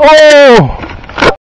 Oh!